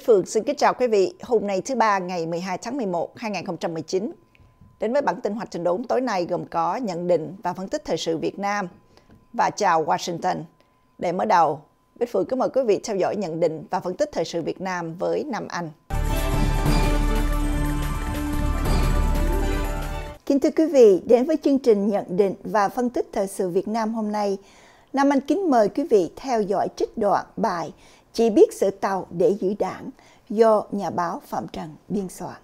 Bích Phượng xin kính chào quý vị. Hôm nay thứ ba ngày 12 tháng 11, 2019. Đến với bản tin hoạch trình đốn tối nay gồm có nhận định và phân tích thời sự Việt Nam và chào Washington. Để mở đầu, Bích Phượng kính mời quý vị theo dõi nhận định và phân tích thời sự Việt Nam với Nam Anh. Kính thưa quý vị, đến với chương trình nhận định và phân tích thời sự Việt Nam hôm nay, Nam Anh kính mời quý vị theo dõi trích đoạn bài chỉ biết sự tàu để giữ đảng do nhà báo Phạm Trần biên soạn.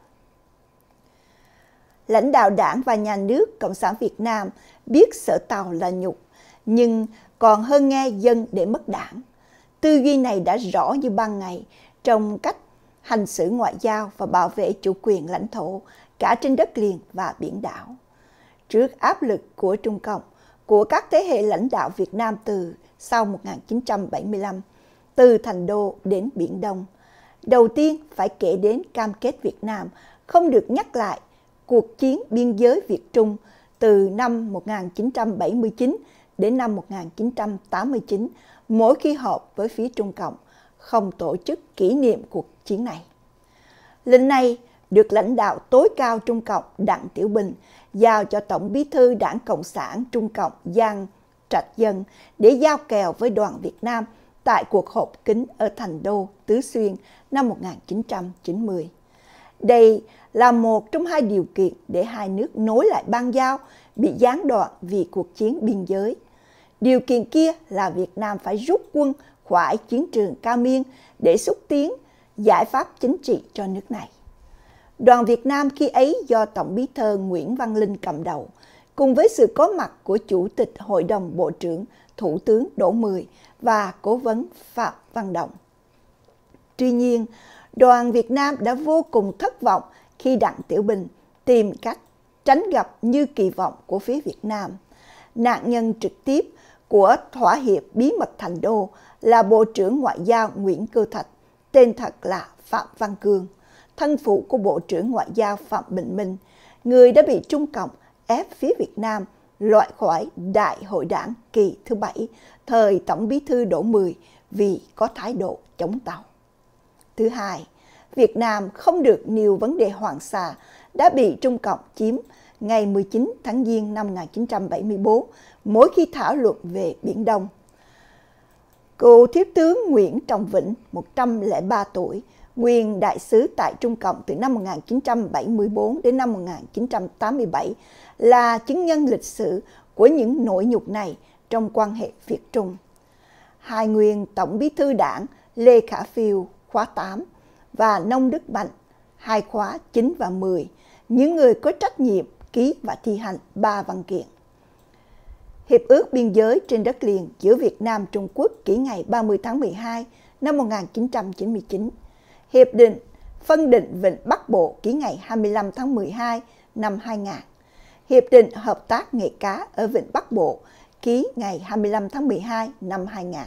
Lãnh đạo đảng và nhà nước Cộng sản Việt Nam biết sở tàu là nhục, nhưng còn hơn nghe dân để mất đảng. Tư duy này đã rõ như ban ngày trong cách hành xử ngoại giao và bảo vệ chủ quyền lãnh thổ cả trên đất liền và biển đảo. Trước áp lực của Trung Cộng, của các thế hệ lãnh đạo Việt Nam từ sau 1975, từ thành đô đến Biển Đông, đầu tiên phải kể đến cam kết Việt Nam không được nhắc lại cuộc chiến biên giới Việt Trung từ năm 1979 đến năm 1989 mỗi khi họp với phía Trung Cộng không tổ chức kỷ niệm cuộc chiến này. Lệnh này được lãnh đạo tối cao Trung Cộng Đặng Tiểu Bình giao cho Tổng bí thư Đảng Cộng sản Trung Cộng Giang Trạch Dân để giao kèo với đoàn Việt Nam tại cuộc họp kín ở Thành Đô, Tứ Xuyên năm 1990. Đây là một trong hai điều kiện để hai nước nối lại bang giao bị gián đoạn vì cuộc chiến biên giới. Điều kiện kia là Việt Nam phải rút quân khỏi chiến trường Cao Miên để xúc tiến giải pháp chính trị cho nước này. Đoàn Việt Nam khi ấy do Tổng bí thư Nguyễn Văn Linh cầm đầu, cùng với sự có mặt của Chủ tịch Hội đồng Bộ trưởng Thủ tướng Đỗ Mười và Cố vấn Phạm Văn Động. Tuy nhiên, đoàn Việt Nam đã vô cùng thất vọng khi Đặng Tiểu Bình tìm cách tránh gặp như kỳ vọng của phía Việt Nam. Nạn nhân trực tiếp của thỏa hiệp bí mật thành đô là Bộ trưởng Ngoại giao Nguyễn Cơ Thạch, tên thật là Phạm Văn Cương thân phụ của Bộ trưởng Ngoại giao Phạm Bình Minh, người đã bị Trung Cộng ép phía Việt Nam loại khỏi Đại hội đảng kỳ thứ bảy thời Tổng bí thư Đỗ Mười vì có thái độ chống Tàu. Thứ hai, Việt Nam không được nhiều vấn đề Hoàng Sa đã bị Trung Cộng chiếm ngày 19 tháng Giêng năm 1974 mỗi khi thảo luận về Biển Đông. Cựu Thiếu tướng Nguyễn Trọng Vĩnh, 103 tuổi, nguyên đại sứ tại Trung Cộng từ năm 1974 đến năm 1987 là chứng nhân lịch sử của những nỗi nhục này trong quan hệ Việt Trung. Hai nguyên Tổng bí thư đảng Lê Khả Phiêu khóa 8 và Nông Đức Mạnh hai khóa 9 và 10, những người có trách nhiệm ký và thi hành ba văn kiện. Hiệp ước biên giới trên đất liền giữa Việt Nam Trung Quốc ký ngày 30 tháng 12 năm 1999 Hiệp định phân định Vịnh Bắc Bộ ký ngày 25 tháng 12 năm 2000. Hiệp định hợp tác nghề cá ở Vịnh Bắc Bộ ký ngày 25 tháng 12 năm 2000.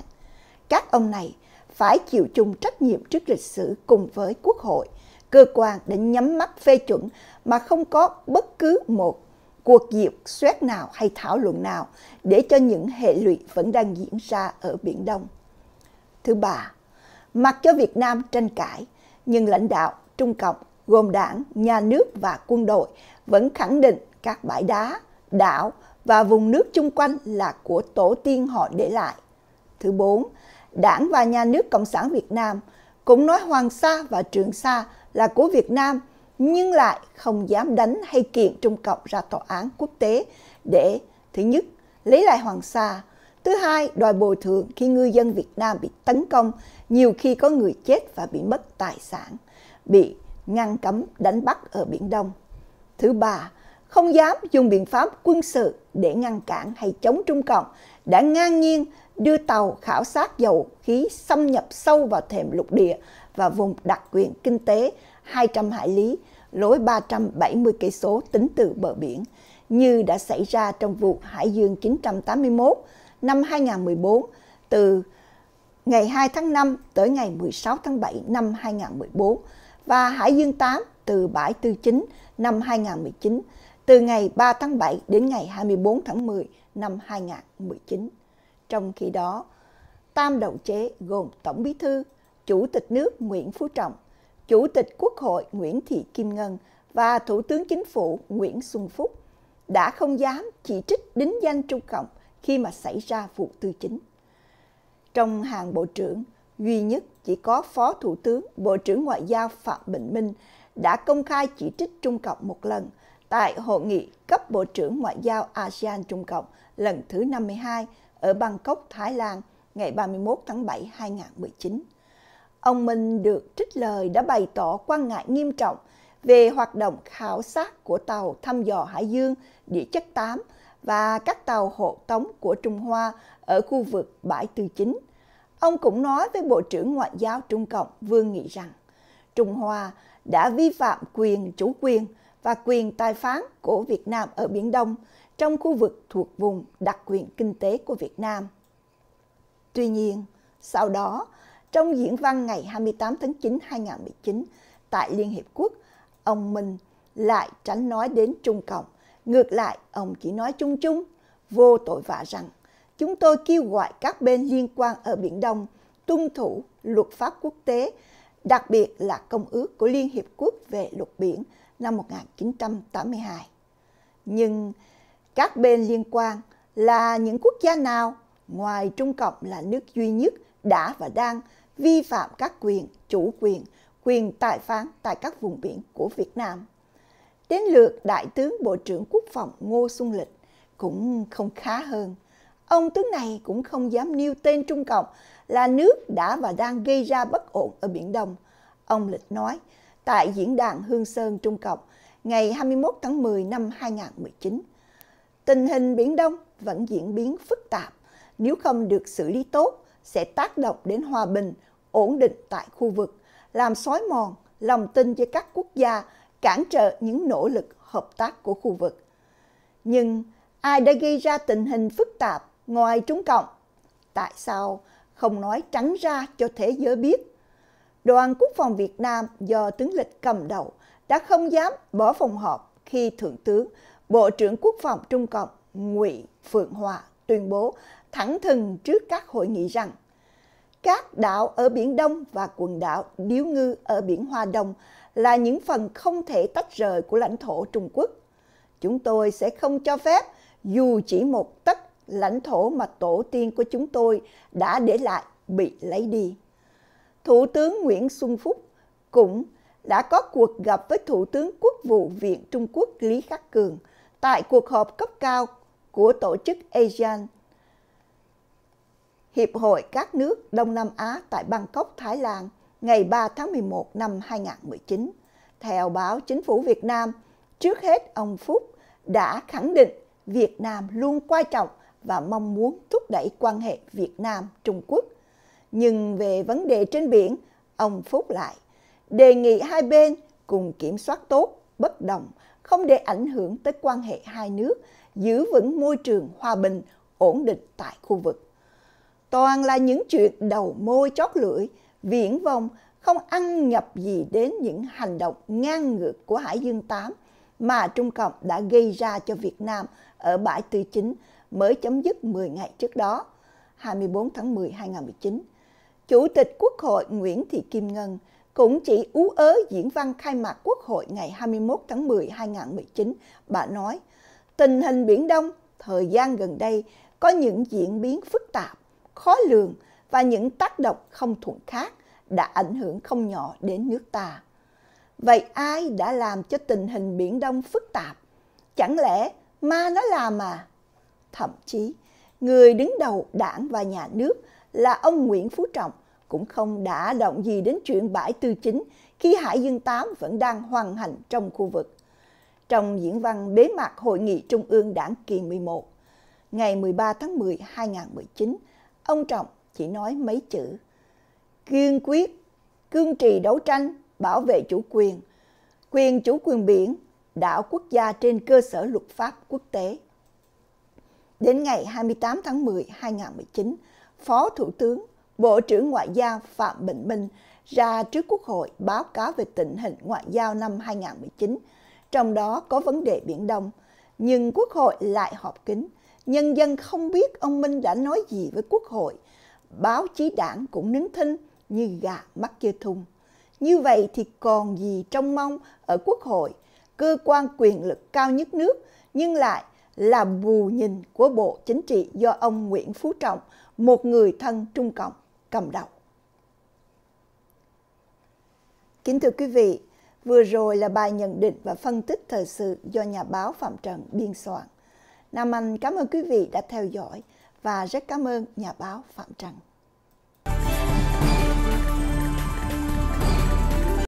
Các ông này phải chịu chung trách nhiệm trước lịch sử cùng với Quốc hội, cơ quan để nhắm mắt phê chuẩn mà không có bất cứ một cuộc diệt xét nào hay thảo luận nào để cho những hệ lụy vẫn đang diễn ra ở Biển Đông. Thứ ba, mặc cho Việt Nam tranh cãi, nhưng lãnh đạo Trung Cộng gồm đảng, nhà nước và quân đội vẫn khẳng định các bãi đá, đảo và vùng nước chung quanh là của tổ tiên họ để lại. Thứ bốn, đảng và nhà nước Cộng sản Việt Nam cũng nói Hoàng Sa và Trường Sa là của Việt Nam nhưng lại không dám đánh hay kiện Trung Cộng ra tòa án quốc tế để thứ nhất lấy lại Hoàng Sa, thứ hai đòi bồi thường khi ngư dân Việt Nam bị tấn công nhiều khi có người chết và bị mất tài sản, bị ngăn cấm đánh bắt ở Biển Đông. Thứ ba, không dám dùng biện pháp quân sự để ngăn cản hay chống Trung Cộng đã ngang nhiên đưa tàu khảo sát dầu khí xâm nhập sâu vào thềm lục địa và vùng đặc quyền kinh tế 200 hải lý, lối 370 cây số tính từ bờ biển, như đã xảy ra trong vụ Hải Dương 981 năm 2014 từ ngày 2 tháng 5 tới ngày 16 tháng 7 năm 2014 và Hải Dương 8 từ bãi Tư Chính năm 2019 từ ngày 3 tháng 7 đến ngày 24 tháng 10 năm 2019. Trong khi đó, tam đầu chế gồm Tổng Bí thư, Chủ tịch nước Nguyễn Phú Trọng, Chủ tịch Quốc hội Nguyễn Thị Kim Ngân và Thủ tướng Chính phủ Nguyễn Xuân Phúc đã không dám chỉ trích đính danh Trung Cộng khi mà xảy ra vụ tư chính. Trong hàng bộ trưởng, duy nhất chỉ có Phó Thủ tướng, Bộ trưởng Ngoại giao Phạm Bình Minh đã công khai chỉ trích Trung Cộng một lần tại hội nghị cấp Bộ trưởng Ngoại giao ASEAN Trung Cộng lần thứ 52 ở Bangkok, Thái Lan ngày 31 tháng 7 2019. Ông Minh được trích lời đã bày tỏ quan ngại nghiêm trọng về hoạt động khảo sát của tàu thăm dò Hải Dương địa chất 8 và các tàu hộ tống của Trung Hoa ở khu vực bãi Tư Chính. Ông cũng nói với Bộ trưởng Ngoại giao Trung Cộng Vương Nghị rằng Trung Hoa đã vi phạm quyền chủ quyền và quyền tài phán của Việt Nam ở Biển Đông trong khu vực thuộc vùng đặc quyền kinh tế của Việt Nam. Tuy nhiên, sau đó, trong diễn văn ngày 28 tháng 9 2019 tại Liên Hiệp Quốc, ông Minh lại tránh nói đến Trung Cộng. Ngược lại, ông chỉ nói chung chung, vô tội vạ rằng chúng tôi kêu gọi các bên liên quan ở Biển Đông tuân thủ luật pháp quốc tế, đặc biệt là Công ước của Liên Hiệp Quốc về luật biển năm 1982. Nhưng các bên liên quan là những quốc gia nào ngoài Trung Cộng là nước duy nhất đã và đang vi phạm các quyền chủ quyền, quyền tài phán tại các vùng biển của Việt Nam. Đến lượt Đại tướng Bộ trưởng Quốc phòng Ngô Xuân Lịch cũng không khá hơn. Ông tướng này cũng không dám nêu tên Trung Cộng là nước đã và đang gây ra bất ổn ở Biển Đông. Ông Lịch nói tại diễn đàn Hương Sơn Trung Cộng ngày 21 tháng 10 năm 2019. Tình hình Biển Đông vẫn diễn biến phức tạp, nếu không được xử lý tốt sẽ tác động đến hòa bình, ổn định tại khu vực, làm xói mòn lòng tin với các quốc gia, cản trở những nỗ lực hợp tác của khu vực. Nhưng ai đã gây ra tình hình phức tạp ngoài Trung Cộng? Tại sao không nói trắng ra cho thế giới biết? Đoàn Quốc phòng Việt Nam do tướng lịch cầm đầu đã không dám bỏ phòng họp khi Thượng tướng, Bộ trưởng Quốc phòng Trung Cộng Ngụy Phượng Hòa tuyên bố thẳng thừng trước các hội nghị rằng các đảo ở Biển Đông và quần đảo Điếu Ngư ở Biển Hoa Đông là những phần không thể tách rời của lãnh thổ Trung Quốc. Chúng tôi sẽ không cho phép, dù chỉ một tấc lãnh thổ mà tổ tiên của chúng tôi đã để lại bị lấy đi. Thủ tướng Nguyễn Xuân Phúc cũng đã có cuộc gặp với Thủ tướng Quốc vụ Viện Trung Quốc Lý Khắc Cường tại cuộc họp cấp cao của tổ chức ASEAN, Hiệp hội các nước Đông Nam Á tại Bangkok, Thái Lan ngày 3 tháng 11 năm 2019. Theo báo Chính phủ Việt Nam, trước hết ông Phúc đã khẳng định Việt Nam luôn quan trọng và mong muốn thúc đẩy quan hệ Việt Nam-Trung Quốc. Nhưng về vấn đề trên biển, ông Phúc lại đề nghị hai bên cùng kiểm soát tốt, bất đồng, không để ảnh hưởng tới quan hệ hai nước, giữ vững môi trường hòa bình, ổn định tại khu vực. Toàn là những chuyện đầu môi chót lưỡi, viễn vông, không ăn nhập gì đến những hành động ngang ngược của Hải Dương 8 mà Trung Cộng đã gây ra cho Việt Nam ở bãi Tư Chính mới chấm dứt 10 ngày trước đó, 24 tháng 10 2019. Chủ tịch Quốc hội Nguyễn Thị Kim Ngân cũng chỉ ú ớ diễn văn khai mạc Quốc hội ngày 21 tháng 10 2019, bà nói, tình hình Biển Đông thời gian gần đây có những diễn biến phức tạp, khó lường và những tác động không thuận khác đã ảnh hưởng không nhỏ đến nước ta. Vậy ai đã làm cho tình hình Biển Đông phức tạp? Chẳng lẽ ma nó làm à? Thậm chí, người đứng đầu đảng và nhà nước là ông Nguyễn Phú Trọng cũng không đã động gì đến chuyện bãi tư chính khi Hải Dương 8 vẫn đang hoàn hành trong khu vực. Trong diễn văn bế mạc Hội nghị Trung ương Đảng kỳ 11, ngày 13 tháng 10 2019, ông Trọng chỉ nói mấy chữ kiên quyết, cương trì đấu tranh, bảo vệ chủ quyền, quyền chủ quyền biển, đảo quốc gia trên cơ sở luật pháp quốc tế. Đến ngày 28 tháng 10 2019, Phó Thủ tướng Bộ trưởng Ngoại giao Phạm Bình Minh ra trước Quốc hội báo cáo về tình hình ngoại giao năm 2019, trong đó có vấn đề Biển Đông. Nhưng Quốc hội lại họp kín, nhân dân không biết ông Minh đã nói gì với Quốc hội. Báo chí đảng cũng nín thinh, như gà mắc dưa thun. Như vậy thì còn gì trông mong ở quốc hội, cơ quan quyền lực cao nhất nước, nhưng lại là bù nhìn của Bộ Chính trị do ông Nguyễn Phú Trọng, một người thân Trung Cộng, cầm đầu. Kính thưa quý vị, vừa rồi là bài nhận định và phân tích thời sự do nhà báo Phạm Trần biên soạn. Nam Anh cảm ơn quý vị đã theo dõi và rất cảm ơn nhà báo Phạm Trần.